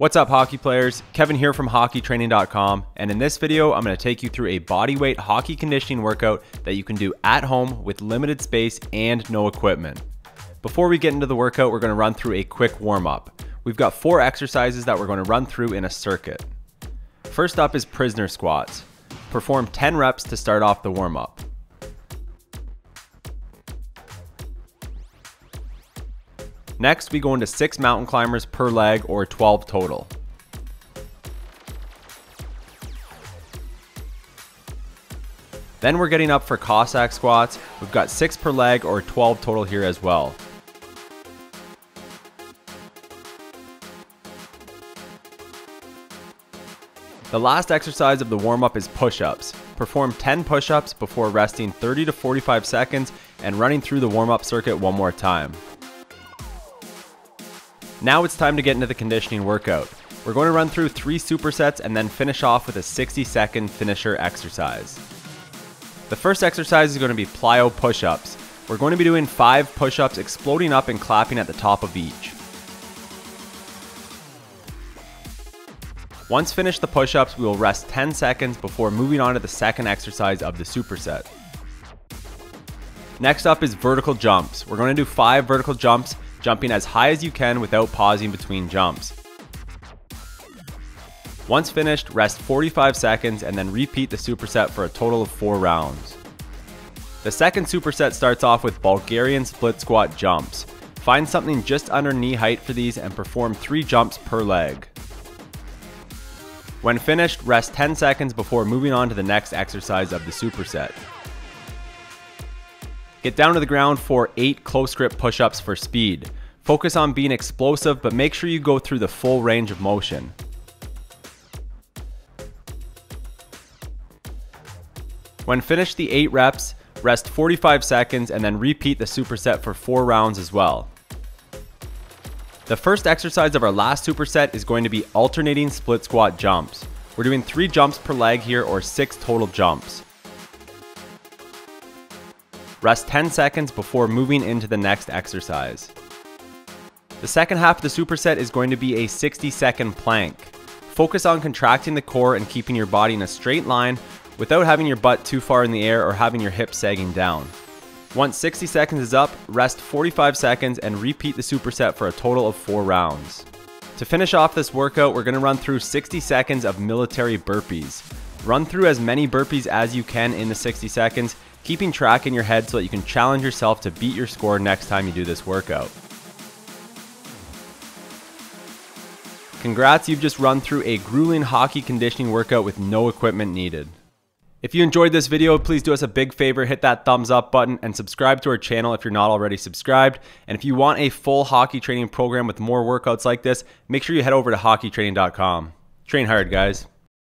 What's up hockey players? Kevin here from hockeytraining.com and in this video I'm going to take you through a bodyweight hockey conditioning workout that you can do at home with limited space and no equipment. Before we get into the workout we're going to run through a quick warm up. We've got four exercises that we're going to run through in a circuit. First up is prisoner squats. Perform 10 reps to start off the warm up. Next, we go into 6 mountain climbers per leg or 12 total. Then we're getting up for Cossack squats. We've got 6 per leg or 12 total here as well. The last exercise of the warm-up is push-ups. Perform 10 push-ups before resting 30 to 45 seconds and running through the warm-up circuit one more time. Now it's time to get into the conditioning workout. We're going to run through three supersets and then finish off with a 60 second finisher exercise. The first exercise is going to be plyo push-ups. We're going to be doing five push-ups exploding up and clapping at the top of each. Once finished the push-ups, we will rest 10 seconds before moving on to the second exercise of the superset. Next up is vertical jumps. We're going to do five vertical jumps jumping as high as you can without pausing between jumps. Once finished, rest 45 seconds and then repeat the superset for a total of 4 rounds. The second superset starts off with Bulgarian split squat jumps. Find something just under knee height for these and perform 3 jumps per leg. When finished, rest 10 seconds before moving on to the next exercise of the superset. Get down to the ground for 8 close grip push-ups for speed. Focus on being explosive, but make sure you go through the full range of motion. When finished the 8 reps, rest 45 seconds and then repeat the superset for 4 rounds as well. The first exercise of our last superset is going to be alternating split squat jumps. We're doing 3 jumps per leg here or 6 total jumps. Rest 10 seconds before moving into the next exercise. The second half of the superset is going to be a 60 second plank. Focus on contracting the core and keeping your body in a straight line without having your butt too far in the air or having your hips sagging down. Once 60 seconds is up, rest 45 seconds and repeat the superset for a total of 4 rounds. To finish off this workout, we're going to run through 60 seconds of military burpees. Run through as many burpees as you can in the 60 seconds keeping track in your head so that you can challenge yourself to beat your score next time you do this workout. Congrats, you've just run through a grueling hockey conditioning workout with no equipment needed. If you enjoyed this video, please do us a big favor, hit that thumbs up button and subscribe to our channel if you're not already subscribed. And if you want a full hockey training program with more workouts like this, make sure you head over to hockeytraining.com. Train hard, guys.